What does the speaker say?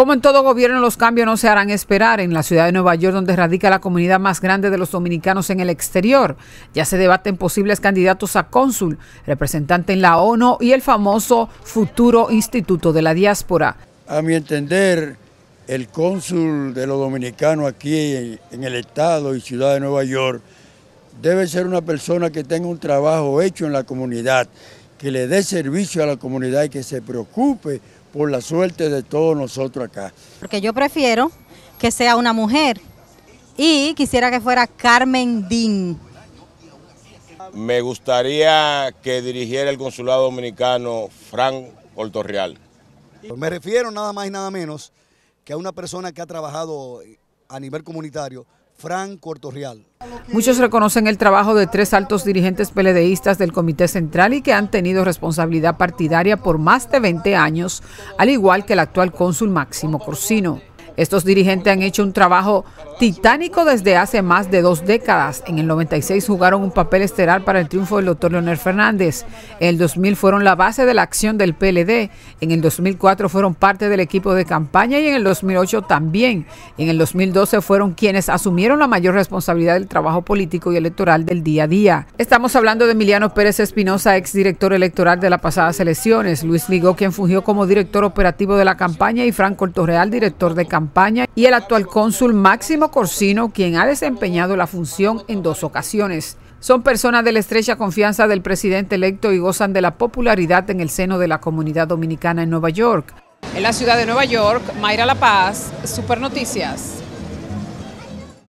Como en todo gobierno, los cambios no se harán esperar. En la ciudad de Nueva York, donde radica la comunidad más grande de los dominicanos en el exterior, ya se debaten posibles candidatos a cónsul, representante en la ONU y el famoso futuro Instituto de la Diáspora. A mi entender, el cónsul de los dominicanos aquí en el estado y ciudad de Nueva York debe ser una persona que tenga un trabajo hecho en la comunidad, que le dé servicio a la comunidad y que se preocupe por la suerte de todos nosotros acá. Porque yo prefiero que sea una mujer y quisiera que fuera Carmen Dín. Me gustaría que dirigiera el consulado dominicano Frank Real. Me refiero nada más y nada menos que a una persona que ha trabajado a nivel comunitario Muchos reconocen el trabajo de tres altos dirigentes peledeístas del Comité Central y que han tenido responsabilidad partidaria por más de 20 años, al igual que el actual cónsul Máximo Corsino. Estos dirigentes han hecho un trabajo titánico desde hace más de dos décadas. En el 96 jugaron un papel estelar para el triunfo del doctor Leonel Fernández. En el 2000 fueron la base de la acción del PLD. En el 2004 fueron parte del equipo de campaña y en el 2008 también. En el 2012 fueron quienes asumieron la mayor responsabilidad del trabajo político y electoral del día a día. Estamos hablando de Emiliano Pérez Espinosa, exdirector electoral de las pasadas elecciones. Luis Ligó, quien fungió como director operativo de la campaña y Franco Torreal, director de y el actual cónsul Máximo Corsino, quien ha desempeñado la función en dos ocasiones. Son personas de la estrecha confianza del presidente electo y gozan de la popularidad en el seno de la comunidad dominicana en Nueva York. En la ciudad de Nueva York, Mayra La Paz, Super Noticias.